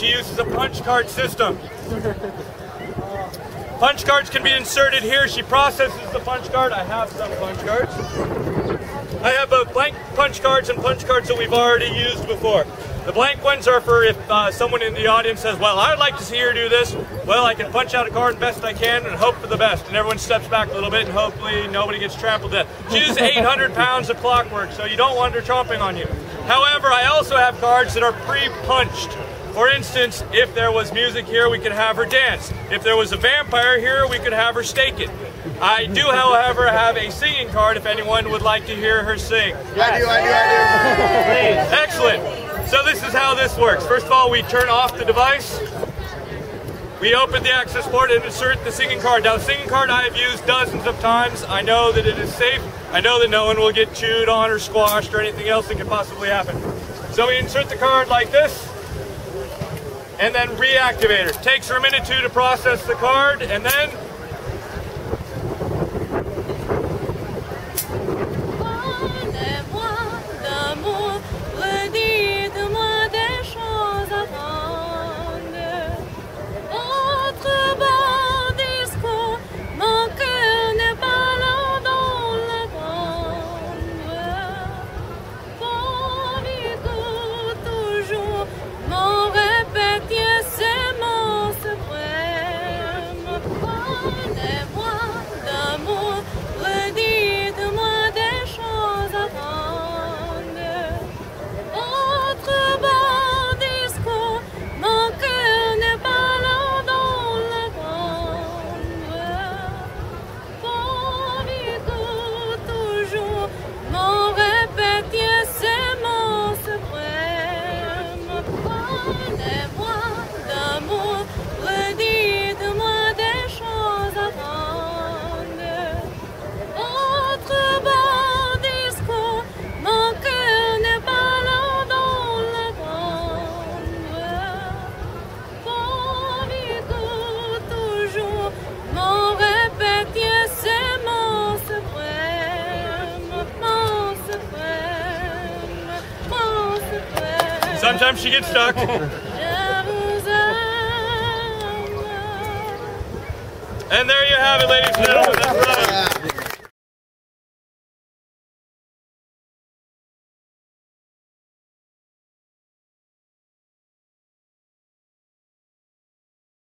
a punch card system. Punch cards can be inserted here. She processes the punch card. I have some punch cards. I have both blank punch cards and punch cards that we've already used before. The blank ones are for if uh, someone in the audience says, well, I'd like to see her do this. Well, I can punch out a card best I can and hope for the best. And everyone steps back a little bit and hopefully nobody gets trampled to death. She's 800 pounds of clockwork, so you don't want her chomping on you. However, I also have cards that are pre-punched. For instance, if there was music here, we could have her dance. If there was a vampire here, we could have her stake it. I do, however, have a singing card if anyone would like to hear her sing. Yes. I do, I do, I do. Excellent. So this is how this works. First of all, we turn off the device. We open the access port and insert the singing card. Now, the singing card I have used dozens of times. I know that it is safe. I know that no one will get chewed on or squashed or anything else that could possibly happen. So we insert the card like this and then reactivate her. Takes her a minute two to process the card, and then Sometimes she gets stuck. and there you have it, ladies and gentlemen.